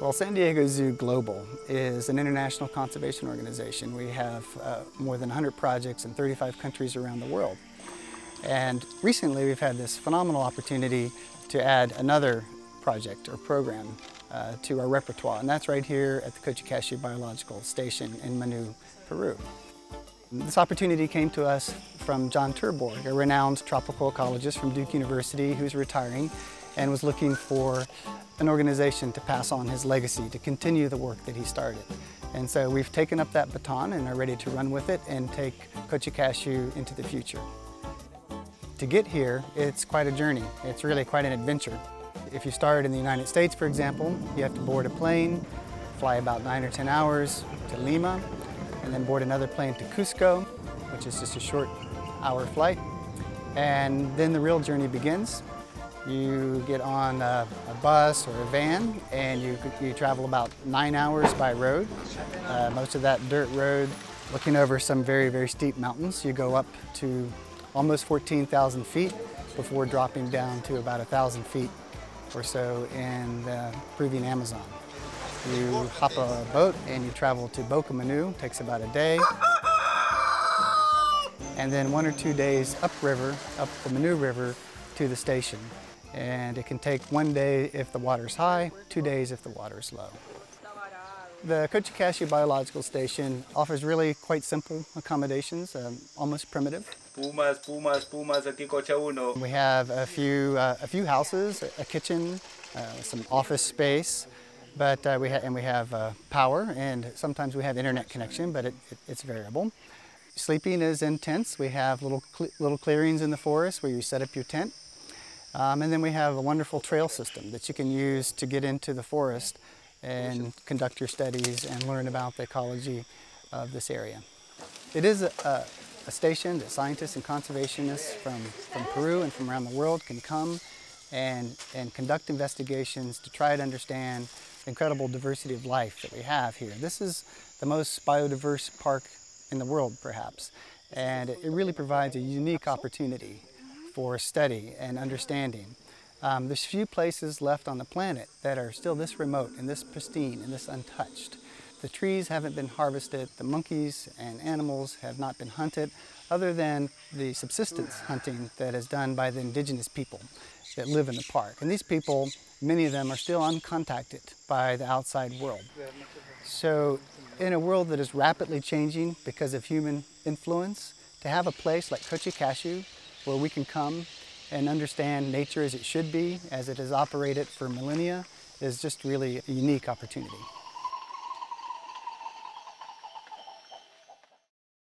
Well, San Diego Zoo Global is an international conservation organization. We have uh, more than 100 projects in 35 countries around the world. And recently we've had this phenomenal opportunity to add another project or program uh, to our repertoire, and that's right here at the Cocha Cashu Biological Station in Manu, Peru. This opportunity came to us from John Terborgh, a renowned tropical ecologist from Duke University who's retiring and was looking for an organization to pass on his legacy, to continue the work that he started. And so we've taken up that baton and are ready to run with it and take Cocha Cashu into the future. To get here, it's quite a journey. It's really quite an adventure. If you start in the United States, for example, you have to board a plane, fly about nine or 10 hours to Lima, and then board another plane to Cusco, which is just a short hour flight. And then the real journey begins. You get on a, a, bus or a van and you, you travel about nine hours by road. Uh, most of that dirt road, looking over some very, very steep mountains. You go up to almost 14,000 feet before dropping down to about 1,000 feet or so in the Peruvian Amazon. You hop a boat and you travel to Boca Manu, takes about a day. And then one or two days upriver, up the Manu River to the station and it can take one day if the water's high, two days if the water's low. The Cocha Cashu Biological Station offers really quite simple accommodations, um, almost primitive. Pumas, pumas, pumas, aquí cocha uno. We have a few, uh, a few houses, a kitchen, uh, some office space, but uh, we have and we have uh, power and sometimes we have internet connection, but it, it, it's variable. Sleeping is in tents. We have little, cl little clearings in the forest where you set up your tent um, and then we have a wonderful trail system that you can use to get into the forest and conduct your studies and learn about the ecology of this area. It is a, a, a station that scientists and conservationists from, from Peru and from around the world can come and, and conduct investigations to try to understand the incredible diversity of life that we have here. This is the most biodiverse park in the world, perhaps, and it really provides a unique opportunity for study and understanding. Um, there's few places left on the planet that are still this remote and this pristine and this untouched. The trees haven't been harvested, the monkeys and animals have not been hunted, other than the subsistence hunting that is done by the indigenous people that live in the park. And these people, many of them are still uncontacted by the outside world. So in a world that is rapidly changing because of human influence, to have a place like Cocha Cashu where we can come and understand nature as it should be, as it has operated for millennia, is just really a unique opportunity.